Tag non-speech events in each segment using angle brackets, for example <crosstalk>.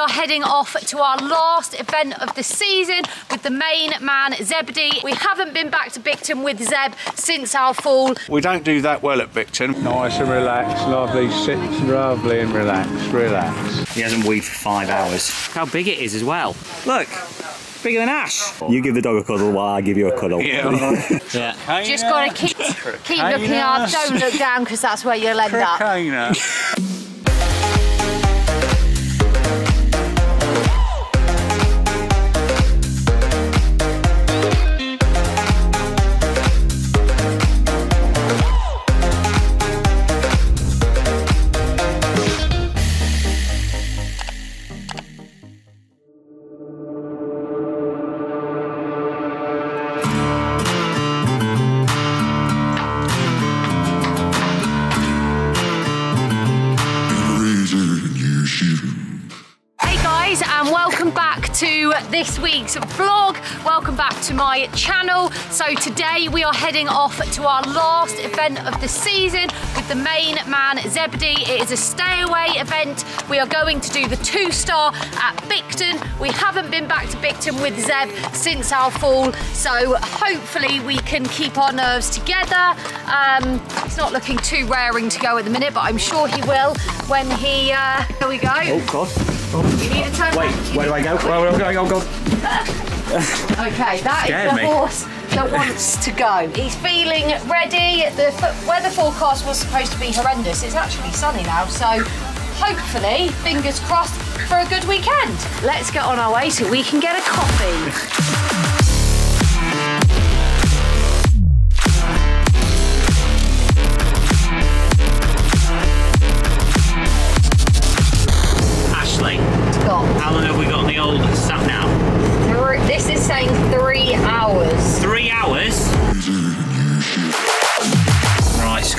are heading off to our last event of the season with the main man, Zebedee. We haven't been back to Bicton with Zeb since our fall. We don't do that well at Bicton. Nice and relaxed, lovely, sit lovely and relaxed, relax. He hasn't weaved for five hours. How big it is as well. Look, bigger than Ash. You give the dog a cuddle while I give you a cuddle. Yeah. <laughs> yeah. Just gotta keep, keep looking up, don't look down because that's where you'll end up. Cocaina. Hey this week's vlog. Welcome back to my channel. So today we are heading off to our last event of the season with the main man, Zebedee. It is a stay away event. We are going to do the two star at Bicton. We haven't been back to Bicton with Zeb since our fall, so hopefully we can keep our nerves together. Um, it's not looking too raring to go at the minute, but I'm sure he will when he, uh, here we go. Oh, God. You need to turn Wait, where do I go? Where, where do I go? Oh, God. <laughs> Okay, that is the me. horse that wants <laughs> to go. He's feeling ready. The weather forecast was supposed to be horrendous. It's actually sunny now, so hopefully, fingers crossed, for a good weekend. Let's get on our way so we can get a coffee. <laughs>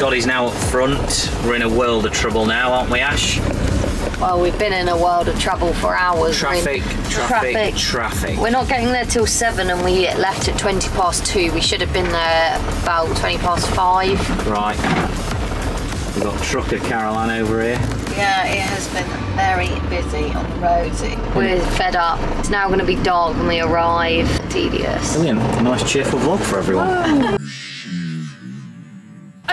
Scotty's now up front. We're in a world of trouble now, aren't we, Ash? Well, we've been in a world of trouble for hours. Traffic, traffic, traffic. We're not getting there till seven, and we left at twenty past two. We should have been there about twenty past five. Right. We've got Trucker Caroline over here. Yeah, it has been very busy on the roads. We're fed up. It's now going to be dark when we arrive. Tedious. Brilliant. A nice cheerful vlog for everyone. Oh.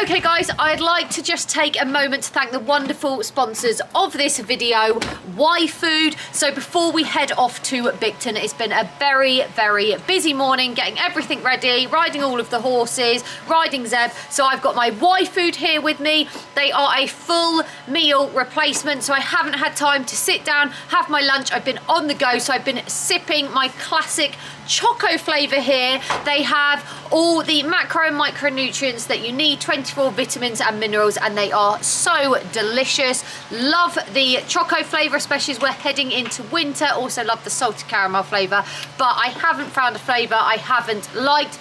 Okay, guys, I'd like to just take a moment to thank the wonderful sponsors of this video, yfood. So before we head off to Bicton, it's been a very, very busy morning getting everything ready, riding all of the horses, riding Zeb. So I've got my yfood here with me. They are a full meal replacement, so I haven't had time to sit down, have my lunch. I've been on the go, so I've been sipping my classic choco flavour here. They have all the macro and micronutrients that you need, 24 vitamins and minerals, and they are so delicious. Love the choco flavour, especially as we're heading into winter. Also love the salted caramel flavour, but I haven't found a flavour I haven't liked.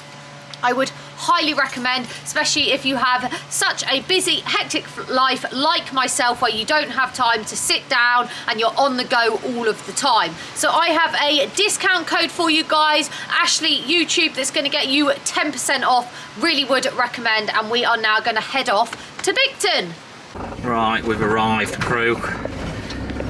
I would highly recommend, especially if you have such a busy, hectic life like myself, where you don't have time to sit down and you're on the go all of the time. So I have a discount code for you guys, Ashley YouTube, that's going to get you 10% off. Really would recommend, and we are now going to head off to Bicton. right, we've arrived, crew.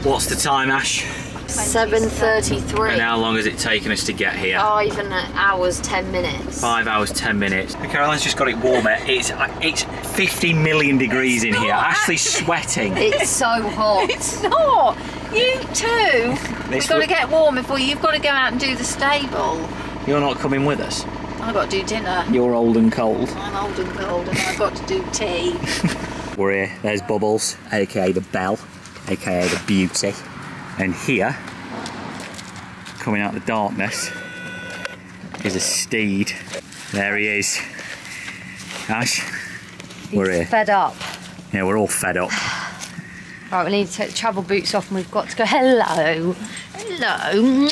What's the time, Ash? 7:33. And how long has it taken us to get here? Oh, Five and hours, 10 minutes. Five hours, ten minutes. Caroline's just got it warmer. It's uh, it's 50 million degrees in here. Ashley's sweating. <laughs> It's so hot. <laughs> It's not. You too. This We've got to get warm before you've got to go out and do the stable. You're not coming with us. I've got to do dinner. You're old and cold. I'm old and cold and I've got to do tea. <laughs> We're here. There's Bubbles, aka the Bell, aka the Beauty. And here, coming out of the darkness, is a steed. There he is. Ash, we're here. Fed up. Yeah, we're all fed up. <sighs> Right, we need to take the travel boots off and we've got to go, hello, hello.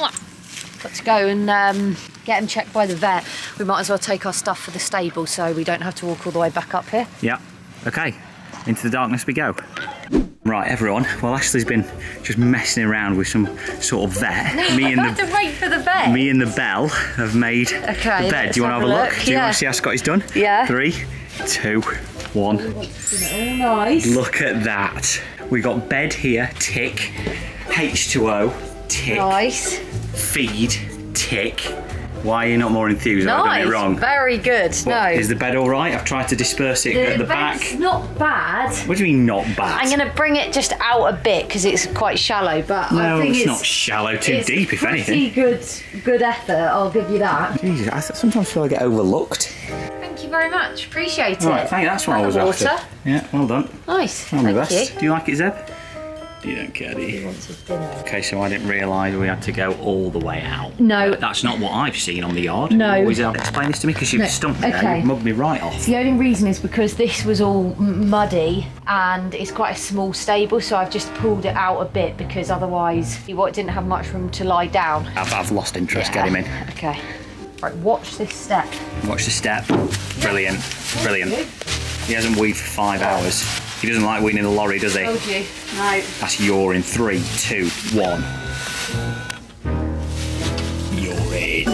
Got to go and um, get him checked by the vet. We might as well take our stuff for the stable so we don't have to walk all the way back up here. Yeah. Okay. Into the darkness we go. Right, everyone. Well, Ashley's been just messing around with some sort of vet. Me and I have the to wait for the vet. me and the Bell have made Okay, the bed. let's Do you want to have have a a look? look. Do you Yeah. want to see how Scotty's done? Yeah. Three, two, one. nice. Look at that. We got bed here, tick, H2O, tick. Nice. Feed, tick. Why are you not more enthused? I've done it wrong. Very good. What, no. Is the bed all right? I've tried to disperse it at the back. bed's not bad. What do you mean not bad? I'm going to bring it just out a bit because it's quite shallow, but no, I think it's, it's, not shallow. Too deep, if pretty anything. good, good effort. I'll give you that. Jesus, I sometimes feel I get overlooked. Thank you very much. Appreciate it. Right, thank you. That's what I was the after. water. Yeah, well done. Nice. All Thank you. Do you like it, Zeb? You don't care, do you? Okay, so I didn't realise we had to go all the way out. No. But that's not what I've seen on the yard. No. Always have explain this to me because you've No, stumped me there. okay. You've mugged me right off. The only reason is because this was all muddy and it's quite a small stable, so I've just pulled it out a bit because otherwise he didn't have much room to lie down. I've, I've lost interest. Get him in. Okay. Right, watch this step. Watch the step. Brilliant. Brilliant. He hasn't weed for five hours. He doesn't like weeding the lorry, does he? Told you. No. That's you're in three, two, one. You're in.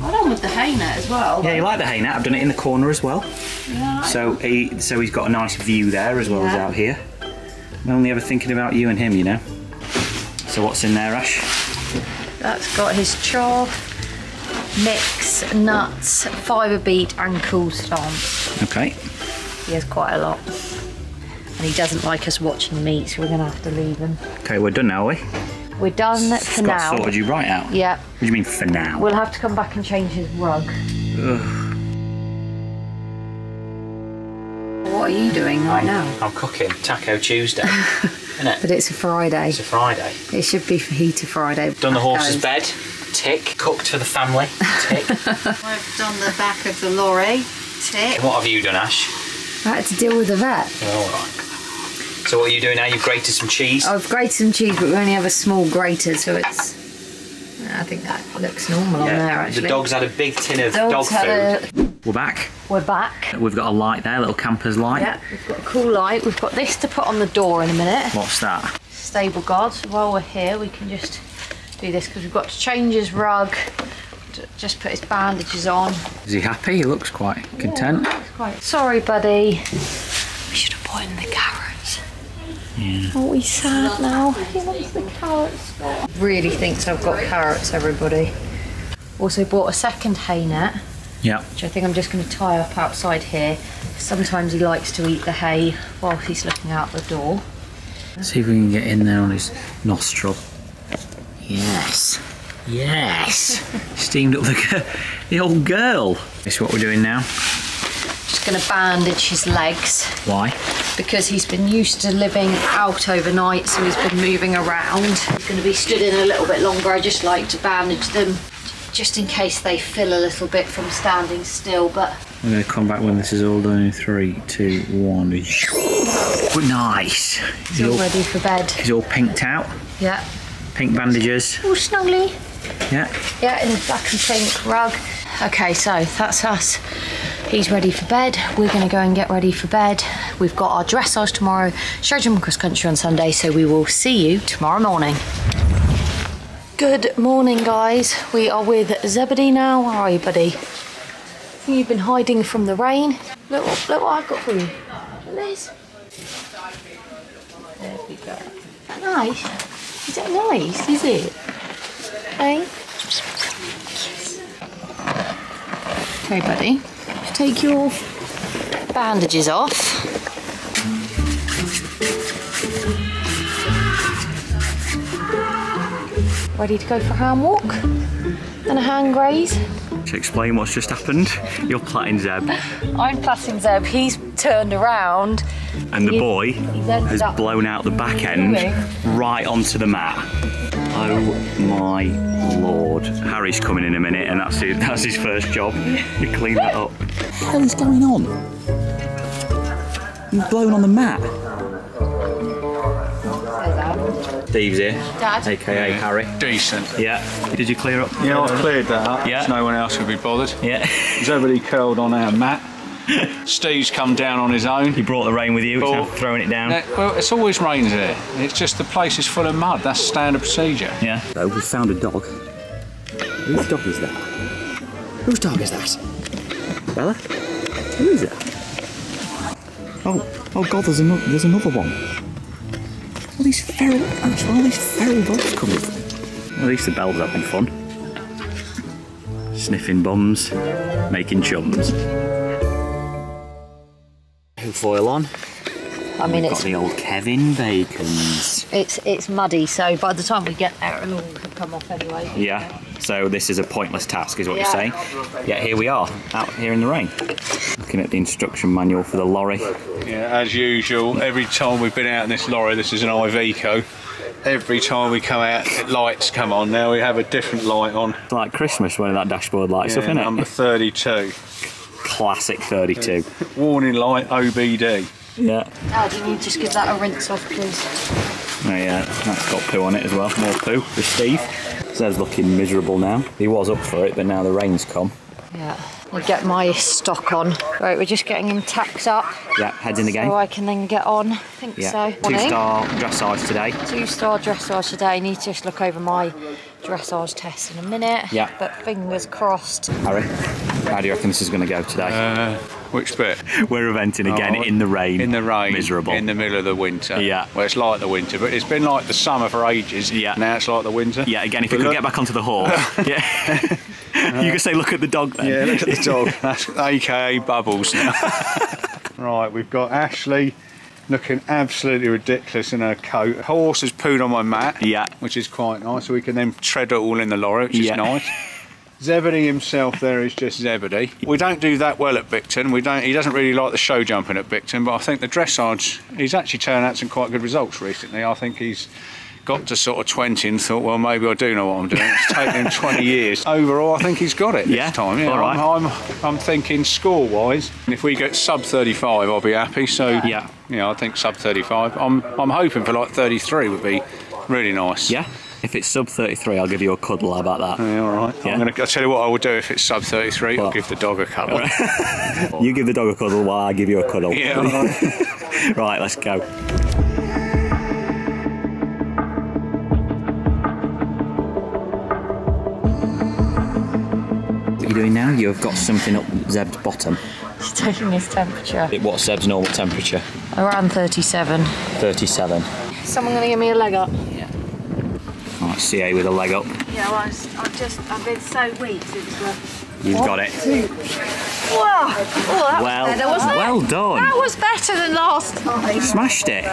Well done with the hay net as well. Yeah, you like the hay net. I've done it in the corner as well. Yeah. So he, so he's got a nice view there as well as out here. I'm only ever thinking about you and him, you know. So what's in there, Ash? That's got his char, mix, nuts, fibre beet and cool stance. Okay. He has quite a lot. And he doesn't like us watching the meat, so we're going to have to leave him. Okay, we're done now, are we? We're done for Scott now. sorted you right out. Yeah. What do you mean for now? We'll have to come back and change his rug. Ugh. What are you doing right now? I'm cooking Taco Tuesday. <laughs> Isn't it? But it's a Friday. It's a Friday. It should be fajita Friday. Done the horse's Goes. bed. Tick. Cooked for the family. Tick. <laughs> I've done the back of the lorry. Tick. what have you done, Ash? I had to deal with the vet. Oh, all right. So what are you doing now? You've grated some cheese. I've grated some cheese, but we only have a small grater, so it's. I think that looks normal on there actually. The dog's had a big tin of Dogs dog food. a- We're back. We're back. We've got a light there, a little camper's light. Yeah, we've got a cool light. We've got this to put on the door in a minute. What's that? Stable guard. So while we're here, we can just do this because we've got to change his rug. Just put his bandages on. Is he happy? He looks quite content. It's quite. Sorry, buddy. We should have put in the carrots. Yeah. Aren't we sad now? He wants the carrots. Really thinks I've got carrots, everybody. Also bought a second hay net, Yeah. which I think I'm just going to tie up outside here. Sometimes he likes to eat the hay while he's looking out the door. See if we can get in there on his nostril. Yes. Yes. Steamed up the, the old girl. This is what we're doing now. Just going to bandage his legs Why? because he's been used to living out overnight, so he's been moving around. He's going to be stood in a little bit longer. I just like to bandage them just in case they feel a little bit from standing still, but We're going to come back when this is all done in three, two, one. Nice. He's he's all all, ready for bed. he's all pinked out. Yeah. Pink bandages. Oh, snuggly. Yeah. Yeah, in the black and pink rug. Okay, so that's us. He's ready for bed. We're going to go and get ready for bed. We've got our dressage tomorrow, Shredrum Cross Country on Sunday, so we will see you tomorrow morning. Good morning, guys. We are with Zebedee now. Where are you, buddy? You've been hiding from the rain. Look, what- look what I've got for you. This. There we go. Nice. Is that nice? Is it? Hey. Okay, buddy. Take your bandages off. Ready to go for a hand walk and a hand graze. To explain what's just happened, you're plaiting Zeb, I'm plaiting Zeb. He's turned around. and the He's- boy he's has up blown out the back end right onto the mat. Oh my lord. Harry's coming in a minute, and that's his, <laughs> that's his first job. You clean that up. What the hell is going on? He's blown on the mat. Steve's here, Dad. aka Harry. Decent. Yeah. Did you clear up? Yeah, I cleared that up. Yeah. so No one else would be bothered. Yeah. There's everybody curled on our mat. Steve's come down on his own. He brought the rain with you, Ball. so throwing it down. Uh, well, it's always rains here. It's just the place is full of mud. That's standard procedure. Yeah. So we found a dog. Whose dog is that? Whose dog is that? Bella? Who is that? Oh, oh God! There's another. There's another one. All these feral, that's where all these feral dogs coming from. At least the bell's having fun. Sniffing bums, making chums. Foil on. I mean, Got it's the old Kevin bacons. it's it's muddy, so by the time we get there, it'll all come off anyway. Yeah. So this is a pointless task, is what Yeah. you're saying. Yeah, here we are, out here in the rain. Looking at the instruction manual for the lorry. Yeah, as usual, every time we've been out in this lorry, this is an Iveco. Every time we come out, lights come on. Now we have a different light on. It's like Christmas when that dashboard lights Yeah, up, isn't number it? 32. Classic 32. <laughs> Warning light OBD. Yeah. Do you just give that a rinse off, please? Oh yeah, that's got poo on it as well. More poo for Steve. Zeb's looking miserable now. He was up for it, but now the rain's come. Yeah. I'll get my stock on. Right, we're just getting him tacked up. Yeah, heads in the game. So I can then get on. I think Yeah. so. Two Morning. star dressage today. Two star dressage today. I Need to just look over my dressage test in a minute. Yeah. But fingers crossed. Harry, how do you reckon this is going to go today? Uh, which bit? <laughs> We're eventing again Oh, in the rain. In the rain. Miserable. In the middle of the winter. Yeah. Well, it's like the winter, but it's been like the summer for ages. Yeah. Now it's like the winter. Yeah, again, if But you could look- get back onto the horse. <laughs> <laughs> yeah. you could say, look at the dog then. Yeah, look at the dog. That's AKA Bubbles now. right, we've got Ashley looking absolutely ridiculous in her coat. Horse has pooed on my mat. Yeah. Which is quite nice, so we can then tread it all in the lorry, which Yeah. is nice. Zebedee himself there is just Zebedee. We don't do that well at Bicton. We don't. He doesn't really like the show jumping at Bicton, but I think the dressage. He's actually turned out some quite good results recently. I think he's got to sort of 20 and thought, well, maybe I do know what I'm doing. It's taken him 20 <laughs> years. Overall, I think he's got it Yeah? this time. Yeah, All right. I'm, I'm, I'm thinking score-wise, if we get sub 35, I'll be happy. So Yeah. yeah, I think sub 35. I'm, I'm hoping for like 33 would be really nice. Yeah? If it's sub 33, I'll give you a cuddle. How about that? Yeah, all right. Yeah. I'm gonna. I'll tell you what I will do if it's sub 33. I'll give the dog a cuddle. <laughs> You give the dog a cuddle while I give you a cuddle. Yeah, all right. <laughs> right, let's go. What are you doing now? You've got something up Zeb's bottom. He's taking his temperature. It- What's Zeb's normal temperature? Around 37. 37. Someone gonna give me a leg up? CA with a leg up. Yeah, well, I was, I've just, I've been so weak since the... You've got it. Whoa! Oh, that Well, was better, it? well done. That was better than last time. Smashed it.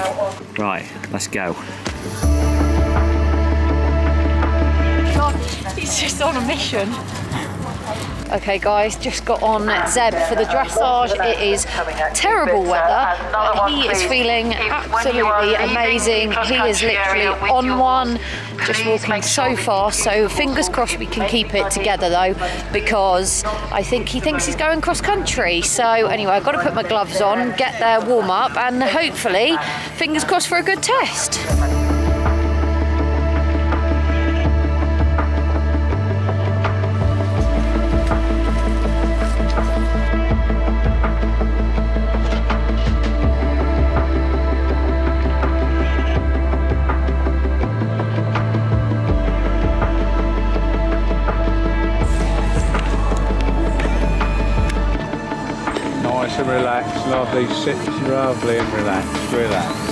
Right, let's go. He's just on a mission. Okay, guys, just got on Zeb for the dressage. It is terrible weather, but he is feeling absolutely amazing. He is literally on one, just walking so fast. So fingers crossed we can keep it together though, because I think he thinks he's going cross country. So anyway, I've got to put my gloves on, get there, warm up, and hopefully, fingers crossed for a good test. Lovely. Sit lovely and relax, relax.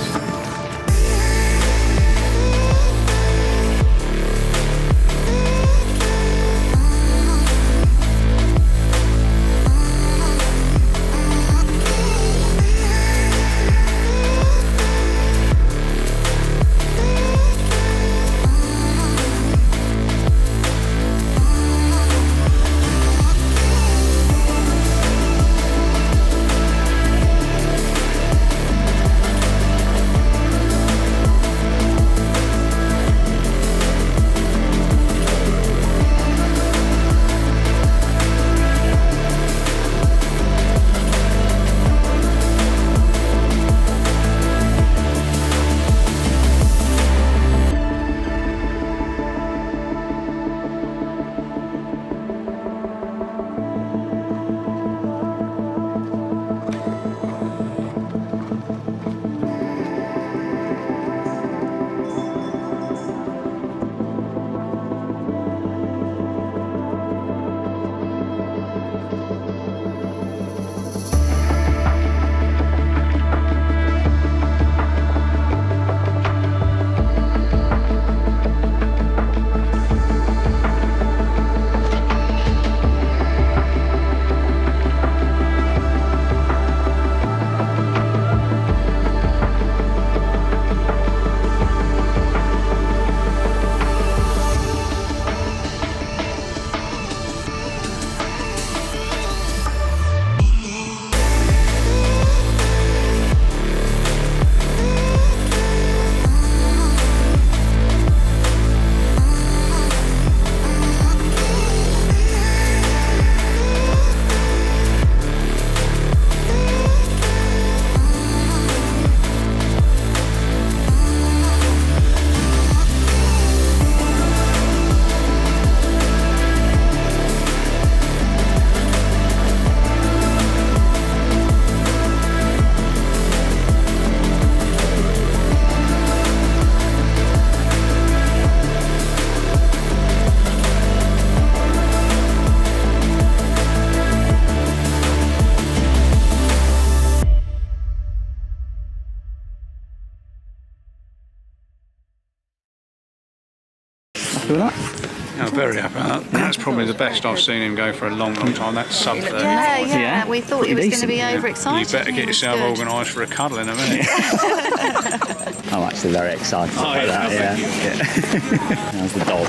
Happy with that? I'm very happy with that. That's probably the best I've seen him go for a long, long time. That's sub 30. Yeah, yeah, Yeah. We thought Pretty he was going to be yeah. overexcited. You better get yourself organised for a cuddle in a minute. <laughs> <laughs> I'm actually very excited Oh, about yeah, that. Yeah. yeah. <laughs> How's the dog?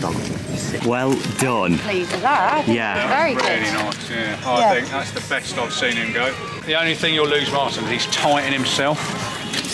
Dog. Well done. Pleased with that. Yeah. Very really good. nice, yeah. I Yeah. think that's the best I've seen him go. The only thing you'll lose, Martin, is he's tight in himself.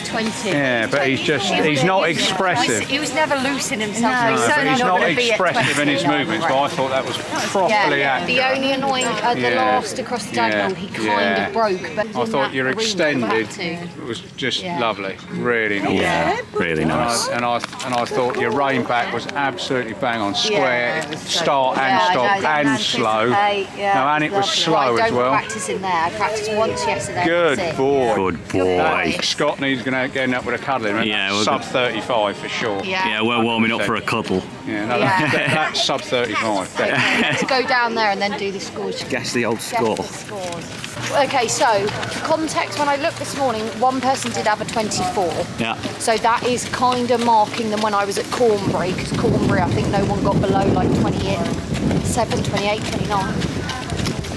He's 20. Yeah, but he's just, he's not expressive. He was never loose in himself. No, so he's he's certainly he's not, not going to be at expressive in his 20. movements, but I thought that was properly Yeah, accurate. the only annoying at the Yeah. last across the diagonal, he kind Yeah. of broke. But I thought that your extended he was just Yeah. lovely, really nice. Yeah. Really And I, nice. and I and I thought your rein back was absolutely bang on, square, it so start good. and Yeah, stop and slow. anticipate, yeah, no, and it was lovely. slow I as don't well. practice in there. I practiced once yesterday. Good boy. Good boy. Scott needs going to Uh, end up with a cuddle and Yeah, that's we're sub 35 for sure. Yeah. Yeah, we're warming up for a cuddle. Yeah, no, Yeah. That, that- that's sub 35. <laughs> definitely. Let's go down there and then do the scores. Guess the old Guess score. the scores. Okay, so for context, when I looked this morning, one person did have a 24. Yeah. So that is kind of marking them when I was at Cornbury, because Cornbury, I think no one got below like 27, 28, 29.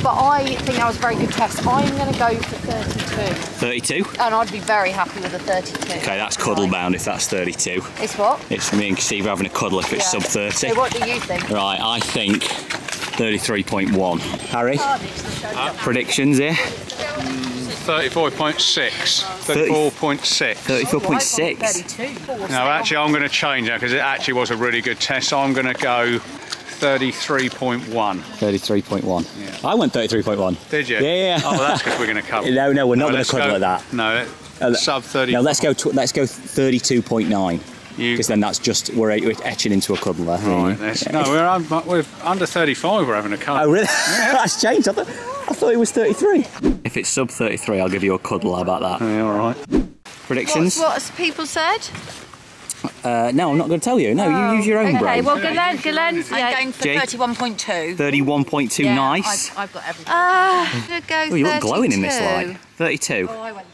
But I think that was a very good test. I'm going to go for 32, 32. and I'd be very happy with a 32. Okay, that's cuddle bound if that's 32. It's what? It's me and Steve having a cuddle if it's Yeah. sub 30. So what do you think? Right, I think 33.1. Harry, predictions here? 34.6. 34.6. 34.6. 32. No, actually, I'm going to change that because it actually was a really good test. So I'm going to go 33.1. 33.1. I went 33.1. Did you? Yeah, yeah. Oh, well, that's because we're going to cuddle. No, no, we're not No, gonna let's cuddle go- like that. No, Uh, sub 30. Now let's go. Tw- let's go 32.9. Because then that's just we're, we're etching into a cuddle there. Right, let's- no, we're, un- we're under 35. We're having a cuddle. Oh really? <laughs> that's changed. I thought, I thought it was 33. If it's sub 33, I'll give you a cuddle. How about that? Yeah, all right. Predictions? What, what has people said? Uh, no, I'm not going to tell you. No, you use your own Okay, brain. well, Galen, Galen, I'm going for 31.2. 31.2, Yeah, nice. I've, I've got everything. Ah, uh, go oh, you look glowing in this light. 32. light.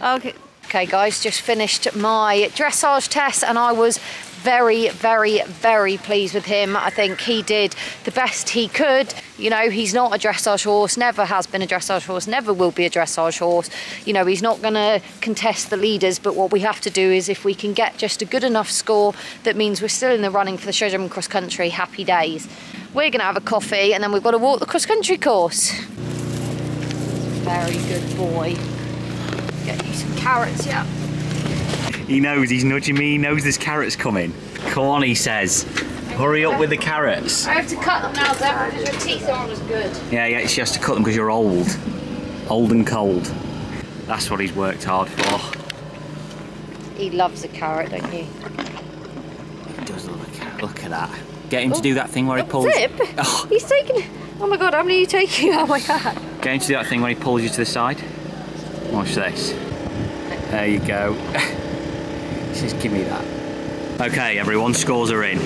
32. Okay. Okay, guys, just finished my dressage test and I was very, very, very pleased with him. I think he did the best he could. You know, he's not a dressage horse, never has been a dressage horse, never will be a dressage horse. You know, he's not going to contest the leaders, but what we have to do is if we can get just a good enough score that means we're still in the running for the show jumping cross country, happy days. We're going to have a coffee and then we've got to walk the cross country course. Very good boy. Get you some carrots, yeah. He knows, he's nudging me, he knows there's carrots coming. Come on, he says. Hurry up with the carrots. I have to cut them now, Zeb, because your teeth aren't as good. Yeah, yeah, she has to cut them because you're old. Old and cold. That's what he's worked hard for. He loves a carrot, don't he? He does love a carrot. Look at that. Get him to oh, do that thing where he pulls. Zip? Oh, He's taking. Oh my god, how many are you taking? <laughs> Oh my god. get him to do that thing where he pulls you to the side. Watch this. There you go. <laughs> Just give me that. Okay, everyone, scores are in.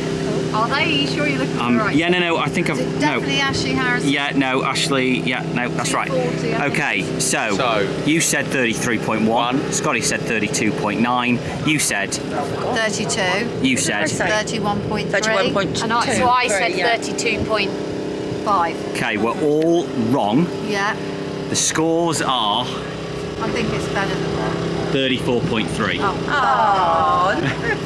Are they? Are you sure you're looking Um, right? Yeah, no, no, I think I've. No. Definitely Ashley Harrison. Yeah, no, Ashley, yeah, no, that's right. 240, I think. Okay, so, So- you said 33.1, One. Scotty said 32.9, you said, 32. you said, 31.3. 31.2. And I, so I said 32.5. okay, we're all wrong. Yeah, The scores are I think it's better than that. 34.3. Oh,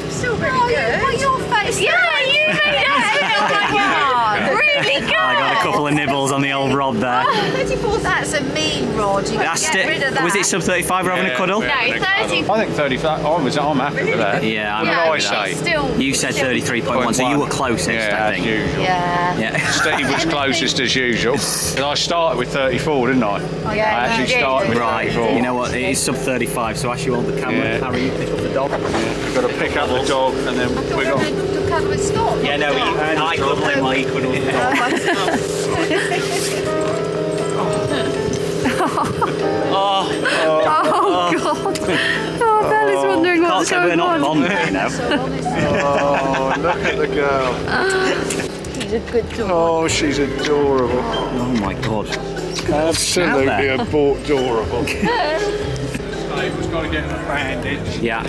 <laughs> still very oh, good. What your face? Yeah, you made it! <laughs> Oh my god! Really good! I got a couple of nibbles on the old rod there. Ah, 34, that's a mean rod. You That's get rid of that. Was it sub 35 we're having a cuddle? we're having a No, cuddle. 30. I think 35. I was, I'm happy with that. Yeah, I'm What Yeah, did I with that. say? Still. You said 33.1, so you were closest, Yeah, I as think. usual. Yeah. Yeah. <laughs> Steve was closest as usual. 'Cause I started with 34, didn't I? Oh, Yeah, I actually you started with Right, 34. you know what? It is sub 35, so as you hold the camera, Yeah. Harry, you pick up the dog. You've got to pick up the dog and then Thought we we going to cuddle with Scott. Yeah, no, he, I cuddle him while he cuddles the dog. Oh, oh, oh god. Oh, Bella's wondering Can't what's say we're going not on. bonding, you know. Oh, look at the girl. He's a good dog. Oh, she's adorable. Oh my god. Absolutely adorable. <laughs> Steve was got to get the bandage. Yeah.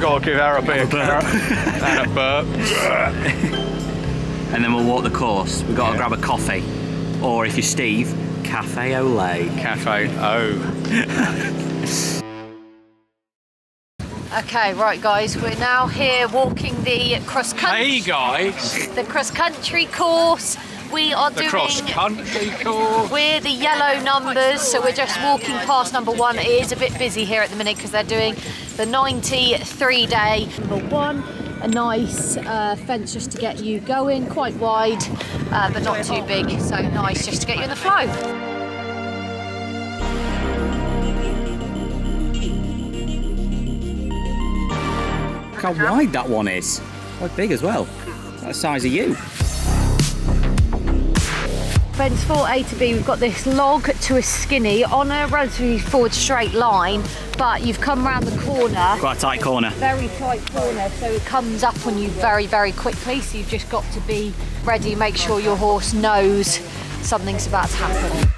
got to give Arabi a carrot and a burp. <laughs> And then we'll walk the course. We've got to grab a coffee. Or if you're Steve, Cafe Olay. Cafe O. <laughs> Okay, right, guys, we're now here walking the cross country. Hey guys, the cross country course. We are doing the doing. cross country course. We're the yellow numbers, so we're just walking past number one. It is a bit busy here at the minute because they're doing the 93 day. Number one, a nice uh, fence just to get you going, quite wide, uh, but not too big, so nice just to get you in the flow. Look how wide that one is. Quite big as well. That's the size of you. Bends 4A to B, we've got this log to a skinny on a relatively forward straight line, but you've come round the corner. Quite a tight corner. Very tight corner, so it comes up on you very, very quickly, so you've just got to be ready, make sure your horse knows something's about to happen.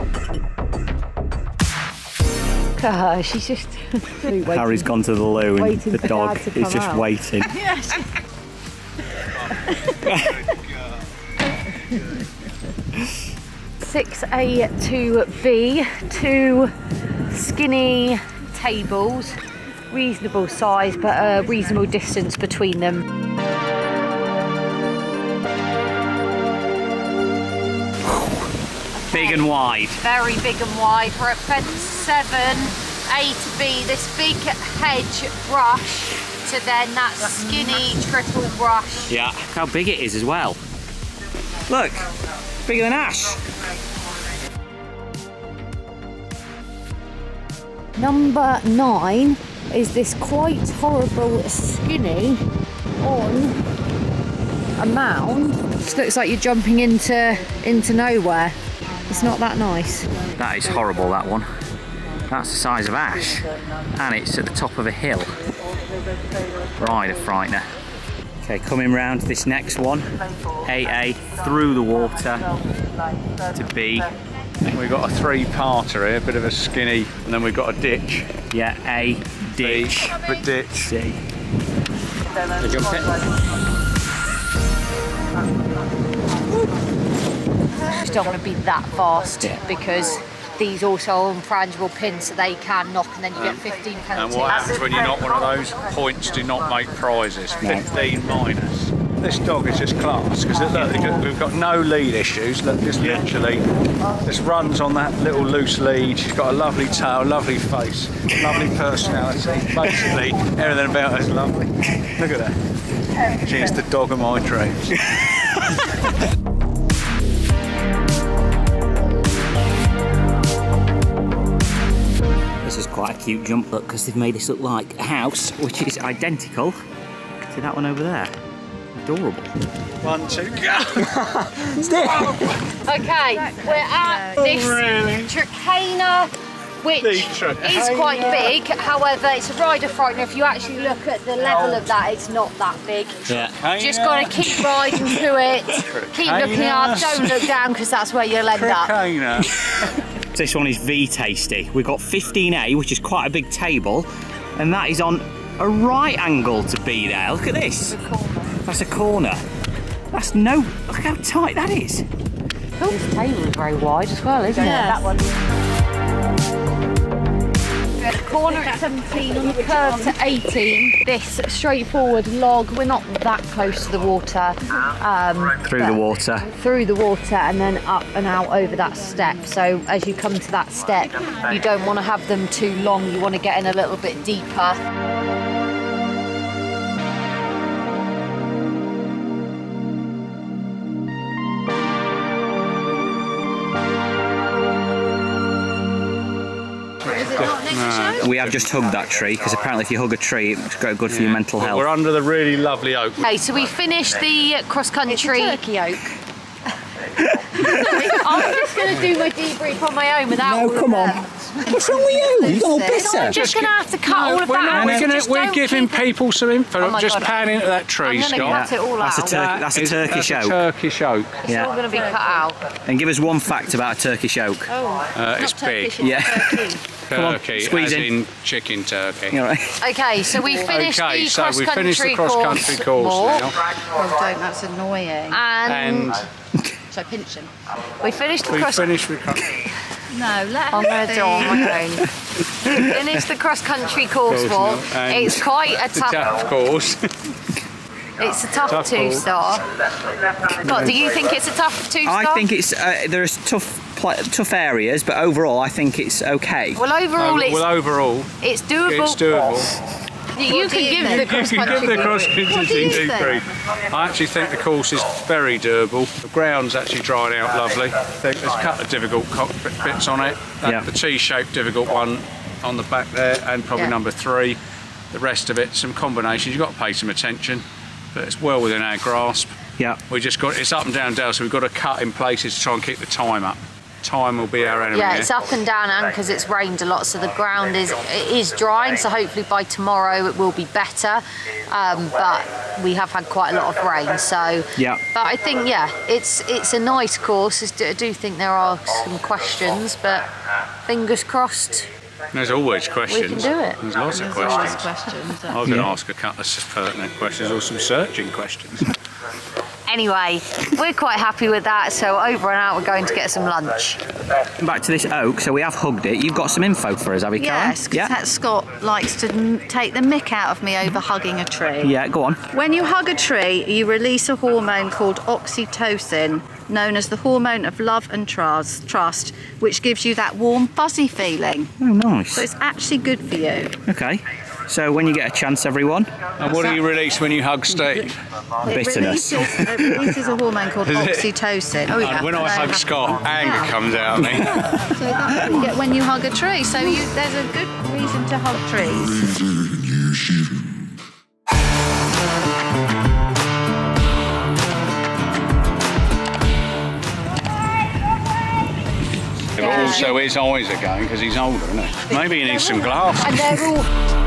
Her. She's just. <laughs> Harry's gone to the loo and the dog is just out. waiting. <laughs> yes. 6A to B, two skinny tables, reasonable size but a reasonable distance between them. Big and wide. Very big and wide. We're at fence 7, A to B, this big hedge brush to then that skinny triple brush. Yeah, how big it is as well. Look, bigger than Ash. Number nine is this quite horrible skinny on a mound. Just looks like you're jumping into into nowhere. It's not that nice. That is horrible, that one. That's the size of Ash. And it's at the top of a hill. Right, a frightener. Okay, coming round to this next one. AA through the water to B. We've got a three-parter here, a bit of a skinny, and then we've got a ditch. Yeah, A, ditch. But ditch. C. So jump it. Just don't want to be that fast Yeah. because these also are unfrangible pins so they can knock and then you get 15 And what happens when you're not one of those? Points do not make prizes. 15 minus. This dog is just class because we've got no lead issues. Look, just literally, just runs on that little loose lead. She's got a lovely tail, lovely face, lovely personality. Basically, everything about her is lovely. Look at her. She is the dog of my dreams. <laughs> cute jump look because they've made this look like a house which is identical to that one over there. Adorable. One, two, go! <laughs> Okay, we're at oh, this really? Tricana, which The is quite big. However, it's a rider frightener. If you actually look at the level of that, it's not that big. Yeah. Just got to keep riding to it. Keep looking up. Don't look down because that's where you'll end up. <laughs> Tricana. This one is V Tasty. We've got 15A, which is quite a big table, and that is on a right angle to B there. Look at this. That's a corner. That's no. Look how tight that is. This table is very wide as well, isn't it? That one. We're at the corner at 17, on the curve to 18. This straightforward log, we're not that close to the water. Um, Through the water. through the water and then up and out over that step. So as you come to that step, you don't want to have them too long. You want to get in a little bit deeper. We have just hugged that tree because apparently if you hug a tree, it's good good for your mental health. We're under the really lovely oak. Okay, so we finished the cross country. Turkey oak. <laughs> I'm just going to do my debrief on my own without. No, come on. That. What's wrong with you? You got all I'm just going to have to cut all of we're, that out. we're, gonna, Just we're giving people some info. Oh just God. pan into that I'm tree, Scott. cut it all That's a out. turkey. That's a is- Turkish that's oak. A Turkish oak. It's all Yeah. going to be cut out. And give us one fact about a Turkish oak. Uh, it's big. Yeah. on, Turkey, squeeze as in. in chicken turkey. You know, Okay, so we finished Okay, the so cross we finished the cross country course walk, now, Oh, don't, that's annoying. and, and <laughs> So pinch him. we finished the we cross. <laughs> finished with. No, let I'm her going to do it on my own. We finished the cross country course Course walk. It's quite a tough. tough course. It's a tough, Tough two course. star. But do you think it's a tough two star? I think it's uh, there's tough tough areas, but overall I think it's okay. Well, overall, it's well, overall, it's doable. it's doable. You, you What can give think? the cross can country. give the cross What do country you two think? three. I actually think the course is very doable. The ground's actually dried out lovely. I think there's a couple of difficult cockpit bits on it. Yeah. The T-shaped difficult one on the back there, and probably Yeah. number three. The rest of it, some combinations. You've got to pay some attention, but it's well within our grasp. Yeah. We just got it's up and down dale, so we've got to cut in places to try and keep the time up. Time will be our enemy. Yeah, it's up and down, and because it's rained a lot, so the ground is it is drying. So hopefully by tomorrow it will be better. Um, but we have had quite a lot of rain, so Yeah. But I think yeah, it's it's a nice course. I do- think there are some questions, but fingers crossed. There's always questions. We can do it. There's lots of There's always questions. questions. I'm going to ask a couple of pertinent questions or some searching questions. Anyway, we're quite happy with that. So over and out, we're going to get some lunch. Back to this oak. So we have hugged it. You've got some info for us, have you, Karen? Yes, because Yeah. Scott likes to take the mick out of me over hugging a tree. Yeah. Go on. When you hug a tree, you release a hormone called oxytocin, known as the hormone of love and trust, trust which gives you that warm, fuzzy feeling. Oh, nice. So it's actually good for you. Okay. So when you get a chance, everyone, and what do you release when you hug Steve? Bitterness. It releases, releases a hormone called Is oxytocin. Oh And when I hug Scott, anger comes out of me. <laughs> So that's what you get when you hug a tree. So you, there's a good reason to hug trees. But also his eyes are going because he's older, isn't he? Maybe he needs some glasses. And they're all